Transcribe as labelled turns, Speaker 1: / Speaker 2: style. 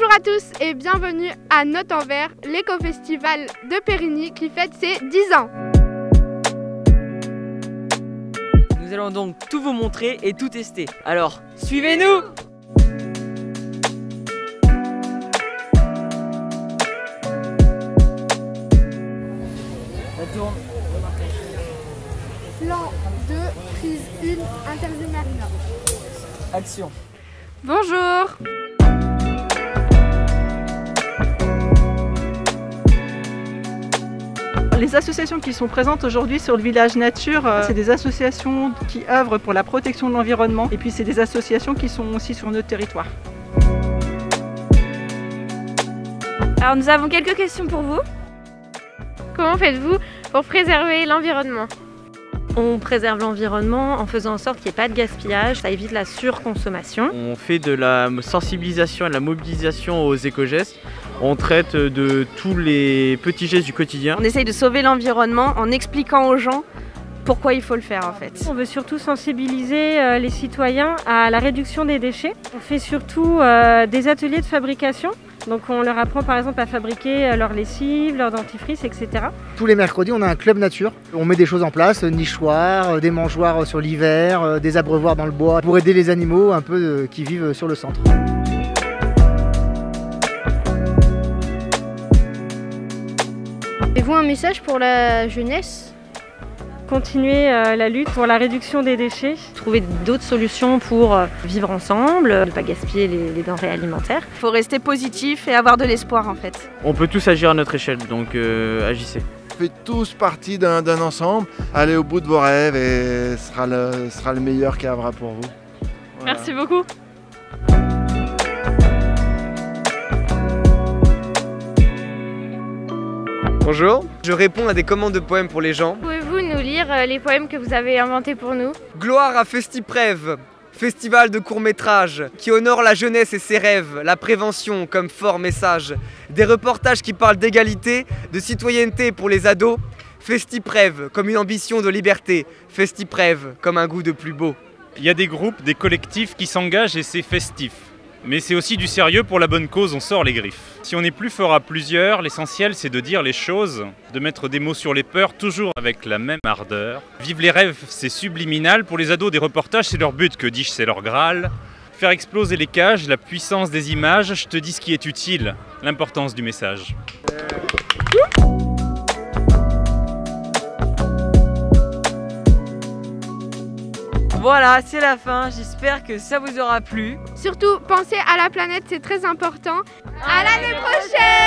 Speaker 1: Bonjour à tous et bienvenue à Note en Vert, l'éco-festival de Périgny qui fête ses 10 ans.
Speaker 2: Nous allons donc tout vous montrer et tout tester. Alors, suivez-nous Ça tourne.
Speaker 1: Plan 2, prise 1, interview Marina.
Speaker 2: Action.
Speaker 1: Bonjour
Speaker 3: Les associations qui sont présentes aujourd'hui sur le village nature, euh, c'est des associations qui œuvrent pour la protection de l'environnement et puis c'est des associations qui sont aussi sur notre territoire.
Speaker 4: Alors nous avons quelques questions pour vous. Comment faites-vous pour préserver l'environnement?
Speaker 5: On préserve l'environnement en faisant en sorte qu'il n'y ait pas de gaspillage, ça évite la surconsommation.
Speaker 6: On fait de la sensibilisation et de la mobilisation aux éco-gestes. On traite de tous les petits gestes du quotidien.
Speaker 5: On essaye de sauver l'environnement en expliquant aux gens pourquoi il faut le faire en fait.
Speaker 7: On veut surtout sensibiliser euh, les citoyens à la réduction des déchets. On fait surtout euh, des ateliers de fabrication. Donc on leur apprend par exemple à fabriquer euh, leur lessive, leur dentifrice, etc.
Speaker 8: Tous les mercredis, on a un club nature. On met des choses en place, nichoirs, des mangeoires sur l'hiver, des abreuvoirs dans le bois, pour aider les animaux un peu qui vivent sur le centre.
Speaker 4: Avez-vous un message pour la jeunesse?
Speaker 7: Continuer euh, la lutte pour la réduction des déchets.
Speaker 5: Trouver d'autres solutions pour euh, vivre ensemble, ne pas gaspiller les, les denrées alimentaires.
Speaker 9: Il faut rester positif et avoir de l'espoir en fait.
Speaker 6: On peut tous agir à notre échelle, donc euh, agissez.
Speaker 10: Faites tous partie d'un ensemble, allez au bout de vos rêves et ce sera le, sera le meilleur qui arrivera pour vous.
Speaker 7: Voilà. Merci beaucoup.
Speaker 11: Bonjour, je réponds à des commandes de poèmes pour les gens.
Speaker 4: Lire les poèmes que vous avez inventés pour nous
Speaker 11: Gloire à Festiprève, festival de courts-métrages qui honore la jeunesse et ses rêves, la prévention comme fort message, des reportages qui parlent d'égalité, de citoyenneté pour les ados, Festiprève comme une ambition de liberté, Festiprève comme un goût de plus beau.
Speaker 12: Il y a des groupes, des collectifs qui s'engagent et c'est festif. Mais c'est aussi du sérieux pour la bonne cause, on sort les griffes. Si on est plus fort à plusieurs, l'essentiel c'est de dire les choses, de mettre des mots sur les peurs, toujours avec la même ardeur. Vive les rêves, c'est subliminal. Pour les ados, des reportages, c'est leur but, que dis-je, c'est leur graal. Faire exploser les cages, la puissance des images, je te dis ce qui est utile, l'importance du message.
Speaker 2: Voilà, c'est la fin. J'espère que ça vous aura plu.
Speaker 1: Surtout, pensez à la planète, c'est très important. À l'année prochaine